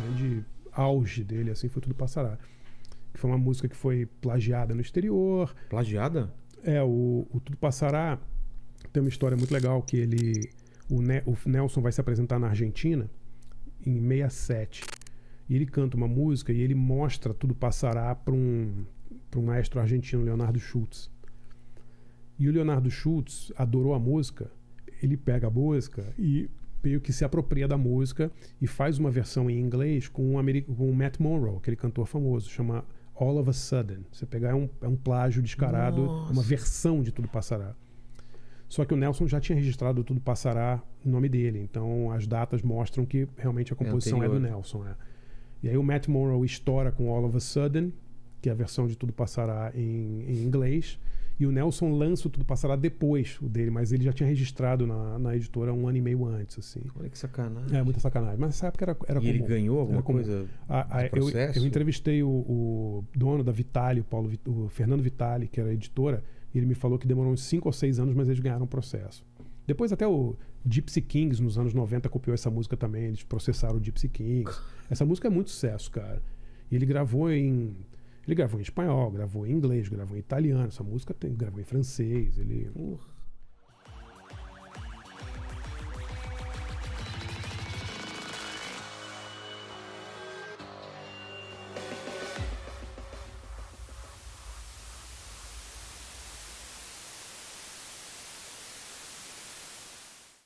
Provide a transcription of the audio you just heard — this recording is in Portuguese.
grande auge dele, assim, foi Tudo Passará. Que foi uma música que foi plagiada no exterior. Plagiada? É, o, o Tudo Passará tem uma história muito legal que ele. O, ne, o Nelson vai se apresentar na Argentina em 67. E ele canta uma música e ele mostra Tudo Passará para um, pra um maestro argentino, Leonardo Schultz. E o Leonardo Schultz adorou a música. Ele pega a música e meio que se apropria da música e faz uma versão em inglês com um, com o Matt Monroe, aquele cantor famoso, chama All of a Sudden. Você pegar é um, é um plágio descarado, Nossa. uma versão de Tudo Passará. Só que o Nelson já tinha registrado Tudo Passará em nome dele, então as datas mostram que realmente a composição é, do anterior. Nelson. É. E aí o Matt Monroe estoura com All of a Sudden, que é a versão de Tudo Passará em, em inglês, e o Nelson lança o Tudo Passará depois o dele, mas ele já tinha registrado na, na editora um ano e meio antes, assim. Olha que sacanagem. É, muita sacanagem. Mas nessa época era, era e ele comum. ganhou alguma coisa? A- a- eu, eu entrevistei o, o dono da Vitale, o, Paulo, o Fernando Vitale, que era a editora, e ele me falou que demorou uns 5 ou 6 anos, mas eles ganharam o processo. Depois até o Gypsy Kings, nos anos 90, copiou essa música também, eles processaram o Gypsy Kings. Essa música é muito sucesso, cara. E ele gravou em... Ele gravou em espanhol, gravou em inglês, gravou em italiano. Essa música tem, gravou em francês. Ele...